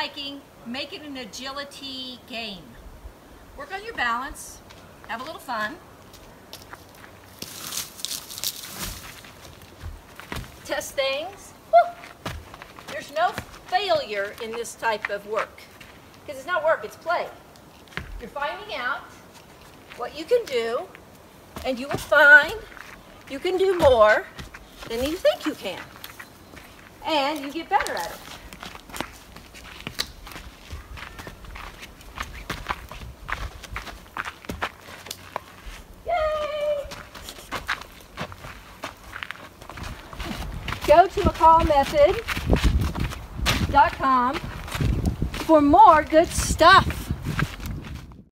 hiking, make it an agility game. Work on your balance, have a little fun. Test things. Woo! There's no failure in this type of work because it's not work, it's play. You're finding out what you can do and you will find you can do more than you think you can. And you get better at it. Go to McCallmethod.com for more good stuff.